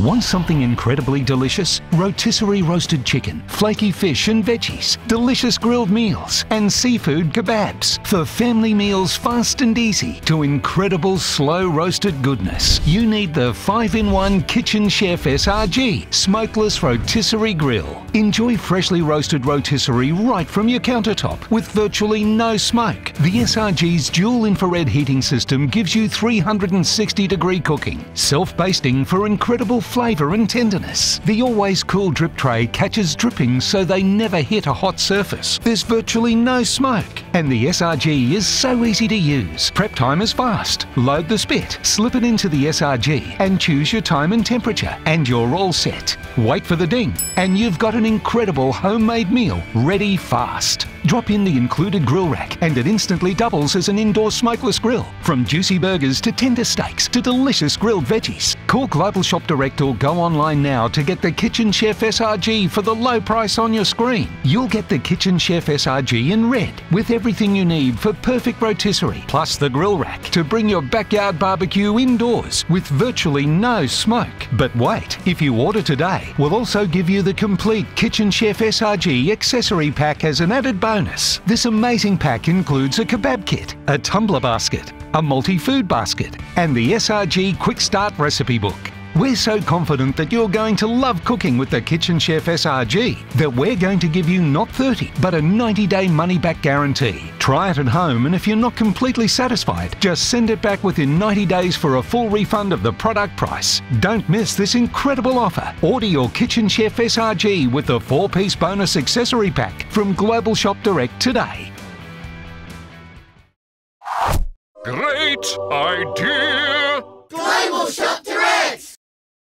Want something incredibly delicious? Rotisserie roasted chicken, flaky fish and veggies, delicious grilled meals, and seafood kebabs. For family meals fast and easy to incredible slow roasted goodness, you need the 5 in 1 Kitchen Chef SRG Smokeless Rotisserie Grill. Enjoy freshly roasted rotisserie right from your countertop with virtually no smoke. The SRG's dual infrared heating system gives you 360 degree cooking, self basting for incredible flavour and tenderness. The always cool drip tray catches drippings so they never hit a hot surface. There's virtually no smoke. And the SRG is so easy to use. Prep time is fast. Load the spit, slip it into the SRG, and choose your time and temperature, and you're all set. Wait for the ding, and you've got an incredible homemade meal ready fast. Drop in the included grill rack, and it instantly doubles as an indoor smokeless grill. From juicy burgers to tender steaks to delicious grilled veggies. Call Global Shop Direct or go online now to get the Kitchen Chef SRG for the low price on your screen. You'll get the Kitchen Chef SRG in red with everything you need for perfect rotisserie, plus the grill rack to bring your backyard barbecue indoors with virtually no smoke. But wait, if you order today, we'll also give you the complete Kitchen Chef SRG accessory pack as an added bonus. This amazing pack includes a kebab kit, a tumbler basket, a multi-food basket, and the SRG Quick Start recipe book. We're so confident that you're going to love cooking with the Kitchen Chef SRG that we're going to give you not 30 but a 90 day money back guarantee. Try it at home and if you're not completely satisfied, just send it back within 90 days for a full refund of the product price. Don't miss this incredible offer. Order your Kitchen Chef SRG with the 4 piece bonus accessory pack from Global Shop Direct today. Great idea!